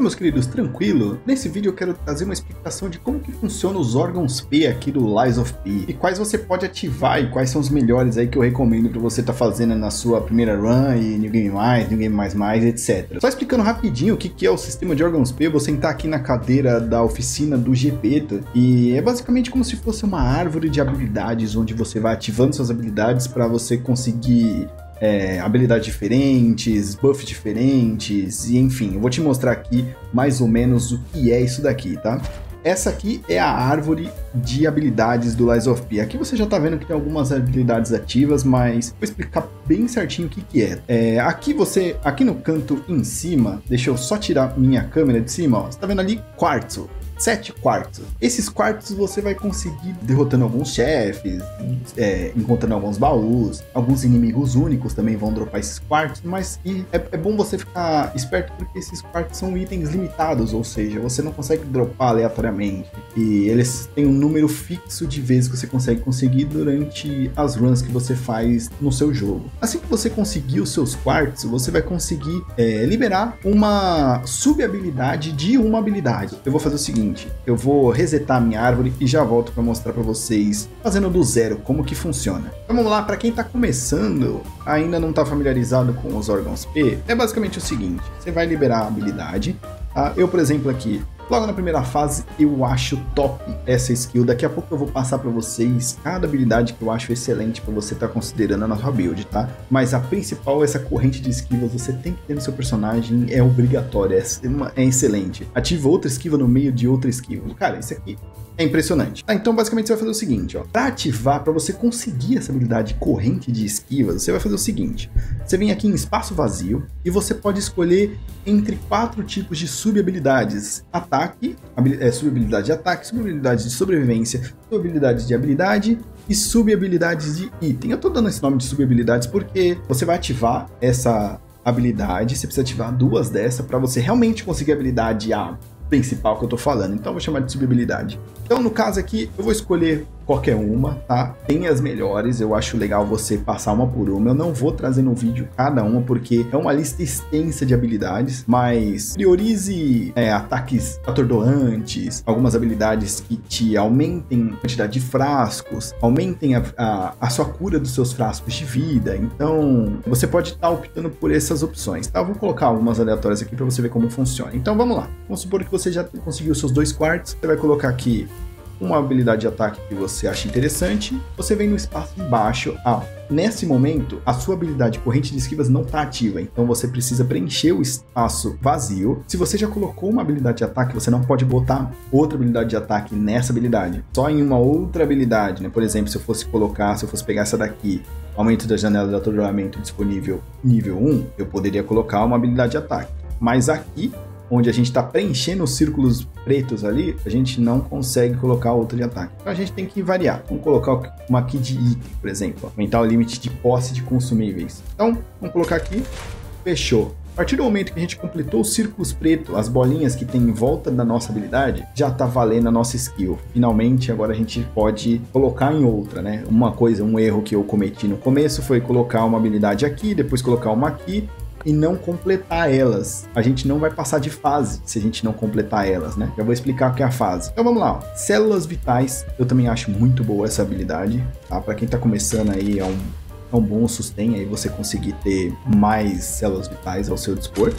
Oi, meus queridos, tranquilo? Nesse vídeo eu quero trazer uma explicação de como que funciona os órgãos P aqui do Lies of P e quais você pode ativar e quais são os melhores aí que eu recomendo para você estar tá fazendo na sua primeira run e New Game Mais, New Game Mais Mais, etc. Só explicando rapidinho o que, que é o sistema de órgãos P, você está aqui na cadeira da oficina do GPeta e é basicamente como se fosse uma árvore de habilidades onde você vai ativando suas habilidades para você conseguir é, habilidades diferentes, buffs diferentes, e enfim, eu vou te mostrar aqui mais ou menos o que é isso daqui, tá? Essa aqui é a árvore de habilidades do Lies of P. Aqui você já tá vendo que tem algumas habilidades ativas, mas vou explicar bem certinho o que que é. é aqui você, aqui no canto em cima, deixa eu só tirar minha câmera de cima, ó, você tá vendo ali quartzo sete quartos. Esses quartos você vai conseguir derrotando alguns chefes, é, encontrando alguns baús, alguns inimigos únicos também vão dropar esses quartos, mas é, é, bom você ficar esperto porque esses quartos são itens limitados, ou seja, você não consegue dropar aleatoriamente. E eles têm um número fixo de vezes que você consegue conseguir durante as runs que você faz no seu jogo. Assim que você conseguir os seus quartos, você vai conseguir é, liberar uma sub-habilidade de uma habilidade. Eu vou fazer o seguinte seguinte, eu vou resetar minha árvore e já volto para mostrar para vocês, fazendo do zero, como que funciona. Vamos lá, para quem está começando, ainda não está familiarizado com os órgãos P, é basicamente o seguinte, você vai liberar a habilidade, tá? Eu, por exemplo, aqui, Logo na primeira fase, eu acho top essa skill. Daqui a pouco eu vou passar para vocês cada habilidade que eu acho excelente para você estar tá considerando na sua build, tá? Mas a principal, essa corrente de esquivas, você tem que ter no seu personagem, é obrigatória, é, uma, é excelente. Ativa outra esquiva no meio de outra esquiva. Cara, isso aqui é impressionante. Ah, então, basicamente, você vai fazer o seguinte, ó. Pra ativar, para você conseguir essa habilidade corrente de esquivas, você vai fazer o seguinte. Você vem aqui em espaço vazio e você pode escolher entre quatro tipos de sub-habilidades. Ataque, é, sub-habilidade de ataque, sub-habilidade de sobrevivência, sub-habilidade de habilidade e sub-habilidades de item. Eu tô dando esse nome de sub-habilidades porque você vai ativar essa habilidade, você precisa ativar duas dessas para você realmente conseguir a habilidade A principal que eu tô falando. Então eu vou chamar de sub-habilidade. Então no caso aqui eu vou escolher qualquer uma, tá? Tem as melhores, eu acho legal você passar uma por uma. Eu não vou trazer no vídeo cada uma, porque é uma lista extensa de habilidades, mas priorize é, ataques atordoantes, algumas habilidades que te aumentem a quantidade de frascos, aumentem a, a, a sua cura dos seus frascos de vida. Então, você pode estar tá optando por essas opções, tá? Eu vou colocar algumas aleatórias aqui para você ver como funciona. Então, vamos lá. Vamos supor que você já conseguiu seus dois quartos. Você vai colocar aqui uma habilidade de ataque que você acha interessante, você vem no espaço embaixo. Ah, nesse momento, a sua habilidade corrente de esquivas não está ativa, então você precisa preencher o espaço vazio. Se você já colocou uma habilidade de ataque, você não pode botar outra habilidade de ataque nessa habilidade, só em uma outra habilidade, né? Por exemplo, se eu fosse colocar, se eu fosse pegar essa daqui, aumento da janela de atordoamento disponível nível 1, eu poderia colocar uma habilidade de ataque. Mas aqui onde a gente está preenchendo os círculos pretos ali, a gente não consegue colocar outra de ataque. Então a gente tem que variar. Vamos colocar uma aqui de item, por exemplo, aumentar o limite de posse de consumíveis. Então, vamos colocar aqui, fechou. A partir do momento que a gente completou os círculos pretos, as bolinhas que tem em volta da nossa habilidade, já está valendo a nossa skill. Finalmente, agora a gente pode colocar em outra, né? Uma coisa, um erro que eu cometi no começo foi colocar uma habilidade aqui, depois colocar uma aqui, e não completar elas. A gente não vai passar de fase se a gente não completar elas, né? Já vou explicar o que é a fase. Então vamos lá, células vitais, eu também acho muito boa essa habilidade, tá? Para quem tá começando aí é um é um bom sustém aí você conseguir ter mais células vitais ao seu dispor.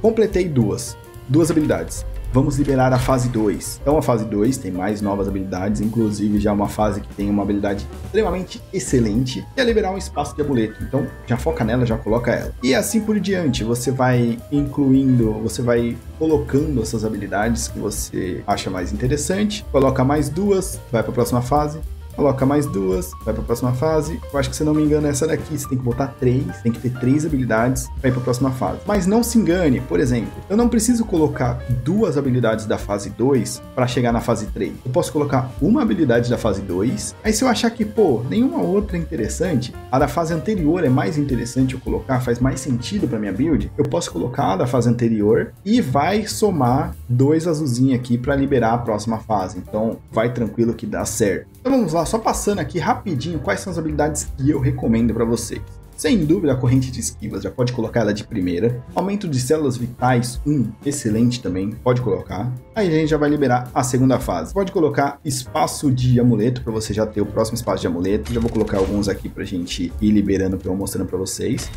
Completei duas, duas habilidades vamos liberar a fase 2. Então a fase 2 tem mais novas habilidades, inclusive já uma fase que tem uma habilidade extremamente excelente, que é liberar um espaço de amuleto. Então já foca nela, já coloca ela. E assim por diante, você vai incluindo, você vai colocando essas habilidades que você acha mais interessante, coloca mais duas, vai para a próxima fase, coloca mais duas, vai para a próxima fase. Eu acho que se não me engano, essa daqui você tem que botar três, tem que ter três habilidades para ir para a próxima fase. Mas não se engane, por exemplo, eu não preciso colocar duas habilidades da fase 2 para chegar na fase 3. Eu posso colocar uma habilidade da fase 2. Aí se eu achar que, pô, nenhuma outra é interessante, a da fase anterior é mais interessante eu colocar, faz mais sentido para minha build, eu posso colocar a da fase anterior e vai somar dois azulzinhos aqui para liberar a próxima fase. Então, vai tranquilo que dá certo. Então vamos lá, só passando aqui rapidinho quais são as habilidades que eu recomendo para vocês. Sem dúvida, a corrente de esquivas já pode colocar ela de primeira. Aumento de células vitais 1, excelente também, pode colocar. Aí a gente já vai liberar a segunda fase. Pode colocar espaço de amuleto para você já ter o próximo espaço de amuleto. Já vou colocar alguns aqui pra gente ir liberando para eu mostrando para vocês.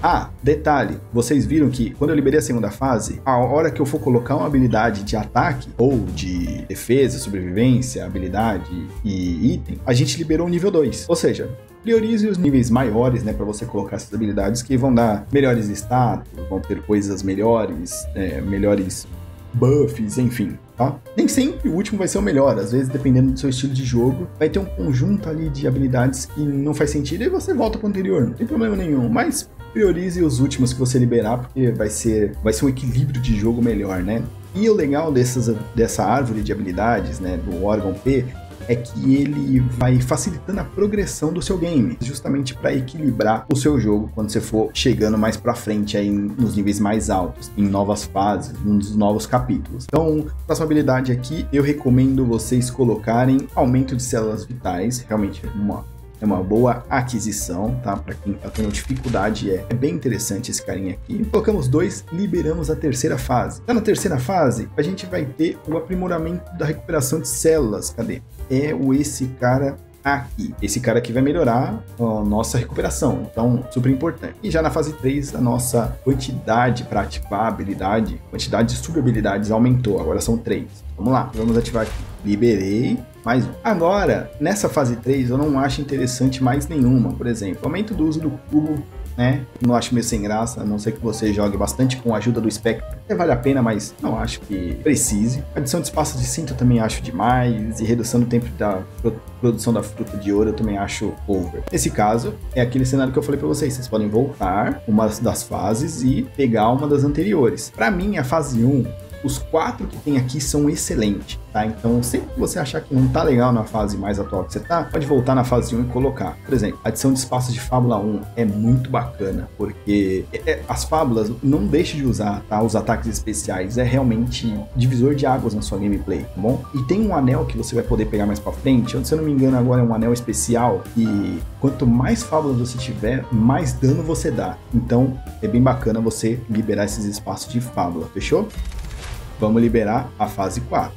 Ah, detalhe, vocês viram que quando eu liberei a segunda fase, a hora que eu for colocar uma habilidade de ataque ou de defesa, sobrevivência, habilidade e item, a gente liberou o nível 2. Ou seja, priorize os níveis maiores, né, para você colocar essas habilidades que vão dar melhores status, vão ter coisas melhores, é, melhores buffs, enfim. Tá? Nem sempre o último vai ser o melhor, às vezes, dependendo do seu estilo de jogo, vai ter um conjunto ali de habilidades que não faz sentido e você volta pro anterior, não tem problema nenhum. Mas priorize os últimos que você liberar, porque vai ser, vai ser um equilíbrio de jogo melhor, né? E o legal dessas, dessa árvore de habilidades, né, do órgão P, é que ele vai facilitando a progressão do seu game, justamente para equilibrar o seu jogo quando você for chegando mais para frente aí nos níveis mais altos, em novas fases, nos novos capítulos. Então, próxima habilidade aqui, eu recomendo vocês colocarem aumento de células vitais, realmente uma é uma boa aquisição, tá? Para quem tá tendo dificuldade, é, é, bem interessante esse carinha aqui. Colocamos dois, liberamos a terceira fase. Já na terceira fase, a gente vai ter o aprimoramento da recuperação de células. Cadê? É o esse cara aqui. Esse cara aqui vai melhorar a nossa recuperação, então super importante. E já na fase 3, a nossa quantidade para ativar a habilidade, quantidade de sub-habilidades aumentou, agora são 3. Vamos lá, vamos ativar aqui. Liberei, mais um. Agora, nessa fase 3, eu não acho interessante mais nenhuma. Por exemplo, aumento do uso do cubo né? Não acho meio sem graça, a não ser que você jogue bastante com a ajuda do espectro. Até vale a pena, mas não acho que precise. Adição de espaço de cinto eu também acho demais. E redução do tempo da produção da fruta de ouro eu também acho over. Nesse caso, é aquele cenário que eu falei para vocês. Vocês podem voltar uma das fases e pegar uma das anteriores. Para mim, a fase 1 os quatro que tem aqui são excelentes, tá? Então, sempre que você achar que não tá legal na fase mais atual que você tá, pode voltar na fase 1 e colocar. Por exemplo, a adição de espaços de Fábula 1 é muito bacana, porque é, é, as fábulas não deixe de usar, tá? Os ataques especiais é realmente divisor de águas na sua gameplay, tá bom? E tem um anel que você vai poder pegar mais pra frente, se eu não me engano agora é um anel especial e quanto mais fábulas você tiver, mais dano você dá. Então, é bem bacana você liberar esses espaços de fábula, fechou? Vamos liberar a fase 4.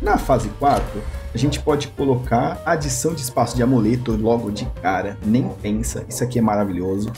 Na fase 4, a gente pode colocar adição de espaço de amuleto logo de cara, nem pensa, isso aqui é maravilhoso.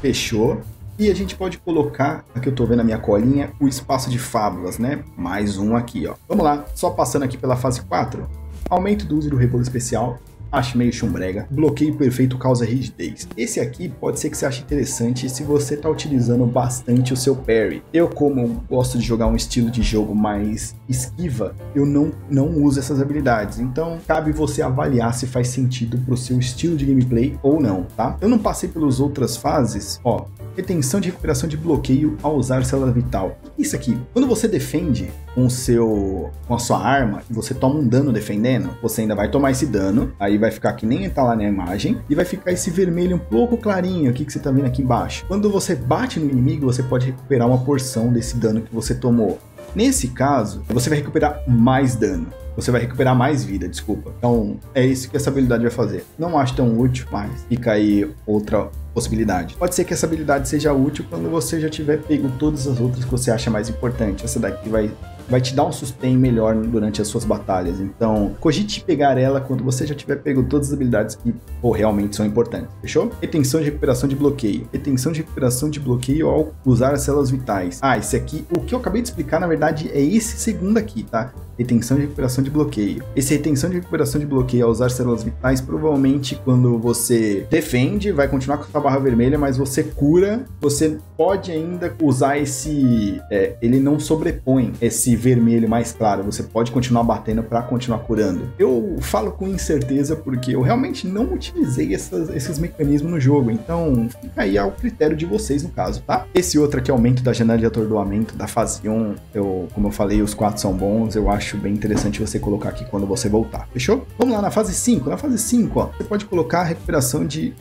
Fechou. E a gente pode colocar, aqui eu tô vendo a minha colinha, o espaço de fábulas, né? Mais um aqui, ó. Vamos lá, só passando aqui pela fase 4. Aumento do uso do rebolo especial, acho meio chumbrega. Bloqueio perfeito causa rigidez. Esse aqui pode ser que você ache interessante se você está utilizando bastante o seu parry. Eu, como gosto de jogar um estilo de jogo mais esquiva, eu não, não uso essas habilidades. Então, cabe você avaliar se faz sentido para o seu estilo de gameplay ou não, tá? Eu não passei pelas outras fases, ó. Retenção de recuperação de bloqueio ao usar célula vital. Isso aqui, quando você defende com seu com a sua arma e você toma um dano defendendo, você ainda vai tomar esse dano, aí vai ficar que nem tá lá na imagem e vai ficar esse vermelho um pouco clarinho aqui que você tá vendo aqui embaixo. Quando você bate no inimigo, você pode recuperar uma porção desse dano que você tomou. Nesse caso, você vai recuperar mais dano. Você vai recuperar mais vida, desculpa. Então, é isso que essa habilidade vai fazer. Não acho tão útil, mas fica aí outra possibilidade. Pode ser que essa habilidade seja útil quando você já tiver pego todas as outras que você acha mais importante. Essa daqui vai vai te dar um sustain melhor durante as suas batalhas. Então, cogite pegar ela quando você já tiver pego todas as habilidades que pô, realmente são importantes, fechou? Retenção de recuperação de bloqueio. Retenção de recuperação de bloqueio ao usar as células vitais. Ah, esse aqui, o que eu acabei de explicar, na verdade, é esse segundo aqui, tá? Retenção de recuperação de bloqueio. Esse retenção de recuperação de bloqueio ao usar células vitais, provavelmente quando você defende, vai continuar com a barra vermelha, mas você cura, você pode ainda usar esse. É, ele não sobrepõe esse vermelho mais claro, você pode continuar batendo para continuar curando. Eu falo com incerteza porque eu realmente não utilizei essas, esses mecanismos no jogo, então fica aí ao critério de vocês no caso, tá? Esse outro aqui, aumento da janela de atordoamento da fase 1, eu, como eu falei, os quatro são bons, eu acho acho bem interessante você colocar aqui quando você voltar, fechou? Vamos lá na fase 5. Na fase 5, ó, você pode colocar a recuperação de,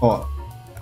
ó,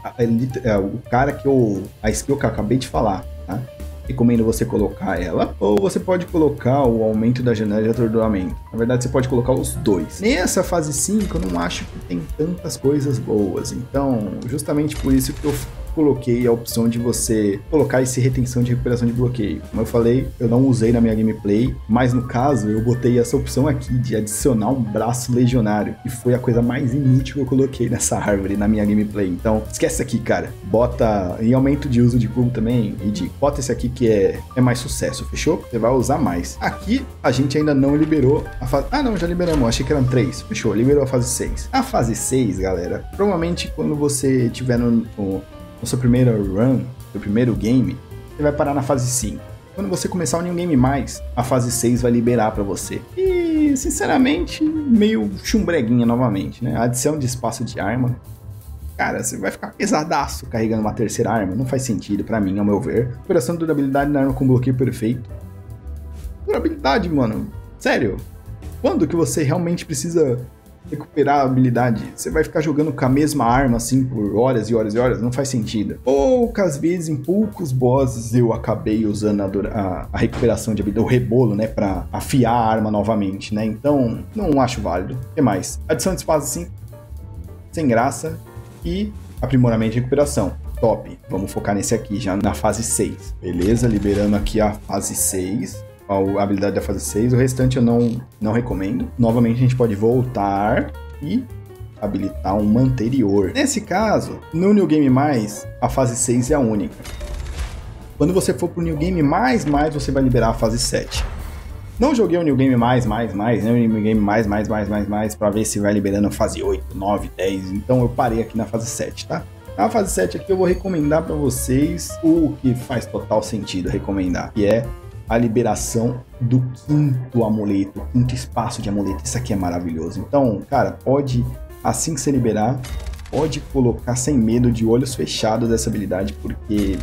a, a, a, o cara que eu, a skill que eu acabei de falar, tá? recomendo você colocar ela, ou você pode colocar o aumento da janela de atordoamento. Na verdade, você pode colocar os dois. Nessa fase 5, eu não acho que tem tantas coisas boas, então, justamente por isso que eu coloquei a opção de você colocar esse retenção de recuperação de bloqueio. Como eu falei, eu não usei na minha gameplay, mas no caso eu botei essa opção aqui de adicionar um braço legionário, e foi a coisa mais inútil que eu coloquei nessa árvore na minha gameplay. Então, esquece aqui, cara. Bota em aumento de uso de cubo também, ridículo. Bota esse aqui que é, é mais sucesso, fechou? Você vai usar mais. Aqui a gente ainda não liberou a fase. Ah, não, já liberamos. Achei que eram três. Fechou, liberou a fase 6. A fase 6, galera, provavelmente quando você tiver no, no no seu primeiro run, seu primeiro game, você vai parar na fase 5. Quando você começar o New Game Mais, a fase 6 vai liberar para você. E, sinceramente, meio chumbreguinha novamente, né? Adição de espaço de arma. Cara, você vai ficar pesadaço carregando uma terceira arma. Não faz sentido para mim, ao meu ver. Recuperação de durabilidade na arma com bloqueio perfeito. Durabilidade, mano. Sério. Quando que você realmente precisa recuperar a habilidade. Você vai ficar jogando com a mesma arma assim por horas e horas e horas, não faz sentido. Às vezes em poucos bosses eu acabei usando a, a, a recuperação de habilidade, o rebolo, né, para afiar a arma novamente, né? Então, não acho válido. O que mais? Adição de espaço assim, sem graça e aprimoramento de recuperação. Top. Vamos focar nesse aqui já na fase 6. Beleza? Liberando aqui a fase 6 a habilidade da fase 6, o restante eu não, não recomendo. Novamente a gente pode voltar e habilitar uma anterior. Nesse caso, no New Game Mais, a fase 6 é a única. Quando você for pro New Game Mais, mais você vai liberar a fase 7. Não joguei o New Game Mais, mais, mais, né? O New Game Mais, mais, mais, mais, mais, pra ver se vai liberando a fase 8, 9, 10. Então eu parei aqui na fase 7, tá? Na fase 7 aqui eu vou recomendar para vocês o que faz total sentido recomendar, que é a liberação do quinto amuleto, quinto espaço de amuleto. Isso aqui é maravilhoso. Então, cara, pode, assim que você liberar, pode colocar sem medo de olhos fechados essa habilidade, porque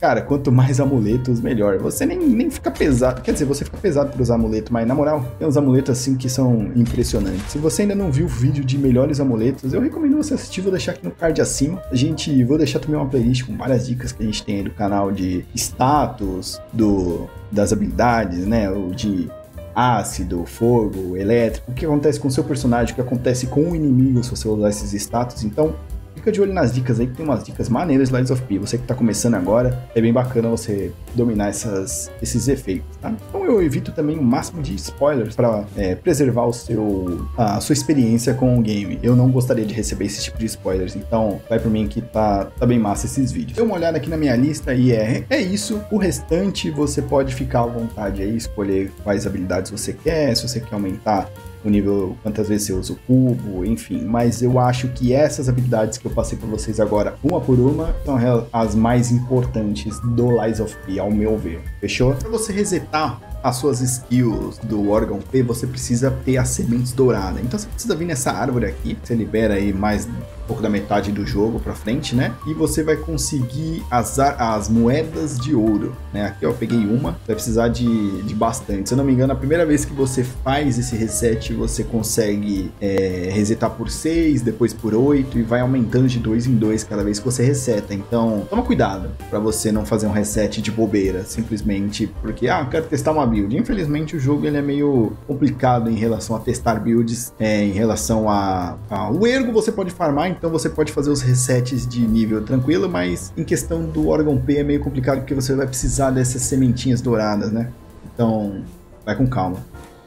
Cara, quanto mais amuletos, melhor. Você nem, nem fica pesado. Quer dizer, você fica pesado por usar amuleto, mas na moral, tem uns amuletos assim que são impressionantes. Se você ainda não viu o vídeo de melhores amuletos, eu recomendo você assistir. Vou deixar aqui no card acima. A gente, vou deixar também uma playlist com várias dicas que a gente tem do canal de status, do, das habilidades, né? O de ácido, fogo, elétrico, o que acontece com o seu personagem, o que acontece com o inimigo se você usar esses status. Então, Fica de olho nas dicas aí, que tem umas dicas maneiras de of P. Você que tá começando agora, é bem bacana você dominar essas, esses efeitos, tá? Então eu evito também o máximo de spoilers para é, preservar o seu, a sua experiência com o game. Eu não gostaria de receber esse tipo de spoilers, então vai por mim que tá, tá bem massa esses vídeos. Dê uma olhada aqui na minha lista e é, é isso. O restante você pode ficar à vontade aí, escolher quais habilidades você quer, se você quer aumentar o nível, quantas vezes você usa o cubo, enfim. Mas eu acho que essas habilidades que eu passei para vocês agora, uma por uma, são as mais importantes do Lies of P, ao meu ver. Fechou? Para você resetar as suas skills do órgão P, você precisa ter as sementes douradas. Então você precisa vir nessa árvore aqui, você libera aí mais pouco da metade do jogo para frente, né? E você vai conseguir as, as moedas de ouro, né? Aqui eu peguei uma, vai precisar de, de bastante. Se eu não me engano, a primeira vez que você faz esse reset, você consegue é, resetar por 6, depois por 8 e vai aumentando de 2 em 2 cada vez que você reseta. Então, toma cuidado para você não fazer um reset de bobeira, simplesmente porque, ah, quero testar uma build. Infelizmente, o jogo ele é meio complicado em relação a testar builds, é, em relação a, a... O ergo você pode farmar, então você pode fazer os resets de nível tranquilo, mas em questão do órgão P é meio complicado porque você vai precisar dessas sementinhas douradas, né? Então, vai com calma.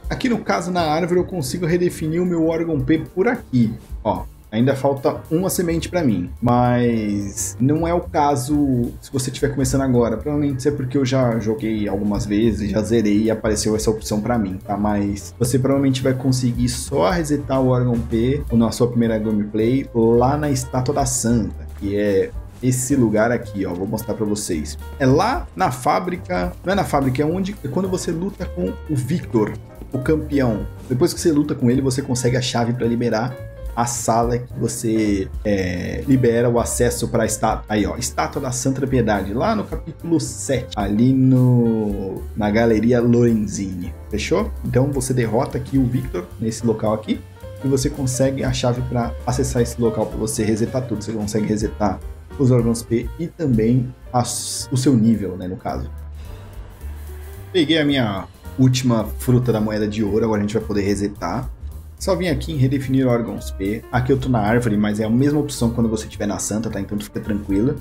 Aqui no caso, na árvore, eu consigo redefinir o meu órgão P por aqui, ó. Ainda falta uma semente para mim, mas não é o caso se você estiver começando agora. Provavelmente é porque eu já joguei algumas vezes, já zerei e apareceu essa opção para mim, tá? Mas você provavelmente vai conseguir só resetar o órgão P na sua primeira gameplay lá na Estátua da Santa, que é esse lugar aqui, ó, vou mostrar para vocês. É lá na fábrica, não é na fábrica, é onde é quando você luta com o Victor, o campeão. Depois que você luta com ele, você consegue a chave para liberar a sala que você é, libera o acesso para a estátua. Aí, ó, Estátua da Santa Piedade, lá no capítulo 7, ali no na Galeria Lorenzini. Fechou? Então você derrota aqui o Victor nesse local aqui. E você consegue a chave para acessar esse local para você resetar tudo. Você consegue resetar os órgãos P e também as, o seu nível, né, no caso. Peguei a minha última fruta da moeda de ouro, agora a gente vai poder resetar. Só vim aqui em redefinir órgãos P. Aqui eu tô na árvore, mas é a mesma opção quando você estiver na santa, tá? Então fica tranquila.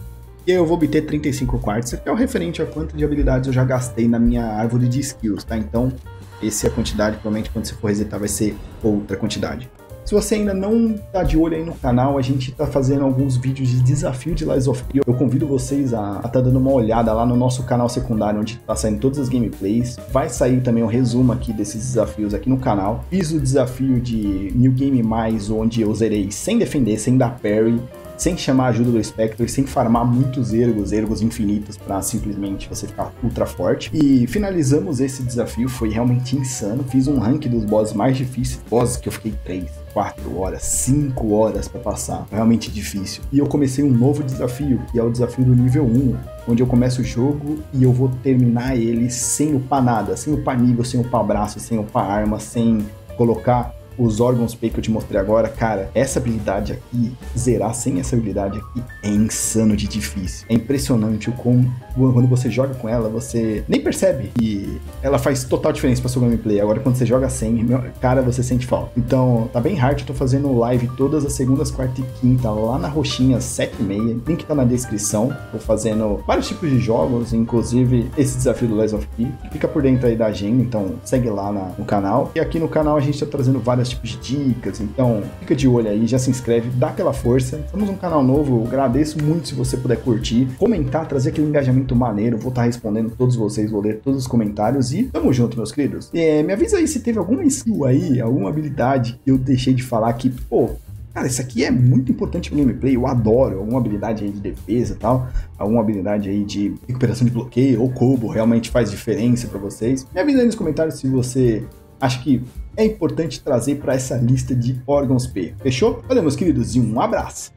E aí eu vou obter 35 quartos, que é o referente a quanto de habilidades eu já gastei na minha árvore de skills, tá? Então, essa é a quantidade, provavelmente quando você for resetar vai ser outra quantidade. Se você ainda não tá de olho aí no canal, a gente tá fazendo alguns vídeos de desafio de Lies of P. Eu convido vocês a estar tá dando uma olhada lá no nosso canal secundário, onde tá saindo todas as gameplays. Vai sair também um resumo aqui desses desafios aqui no canal. Fiz o desafio de New Game Mais, onde eu zerei sem defender, sem dar parry sem chamar a ajuda do Spectre, sem farmar muitos ergos, ergos infinitos para simplesmente você ficar ultra forte. E finalizamos esse desafio, foi realmente insano. Fiz um rank dos bosses mais difíceis, bosses que eu fiquei 3, 4 horas, 5 horas para passar. Realmente difícil. E eu comecei um novo desafio, que é o desafio do nível 1, onde eu começo o jogo e eu vou terminar ele sem upar nada, sem upar nível, sem upar braço, sem upar arma, sem colocar os órgãos P que eu te mostrei agora, cara, essa habilidade aqui, zerar sem essa habilidade aqui é insano de difícil. É impressionante o como quando você joga com ela, você nem percebe e ela faz total diferença para seu gameplay. Agora quando você joga sem, cara, você sente falta. Então, tá bem hard, eu tô fazendo live todas as segundas, quarta e quinta lá na roxinha 7 e meia. Link tá na descrição. Tô fazendo vários tipos de jogos, inclusive esse desafio do Lies of P. Fica por dentro aí da agenda, então segue lá na, no canal. E aqui no canal a gente tá trazendo várias tipos de dicas, então fica de olho aí, já se inscreve, dá aquela força. Estamos um canal novo, eu agradeço muito se você puder curtir, comentar, trazer aquele engajamento maneiro. Vou estar tá respondendo todos vocês, vou ler todos os comentários e tamo junto, meus queridos. É, me avisa aí se teve alguma skill aí, alguma habilidade que eu deixei de falar que, pô, Cara, isso aqui é muito importante pro gameplay, eu adoro. Alguma habilidade aí de defesa e tal, alguma habilidade aí de recuperação de bloqueio ou combo realmente faz diferença para vocês. Me avisa aí nos comentários se você acha que é importante trazer para essa lista de órgãos P. Fechou? Valeu, meus queridos, e um abraço!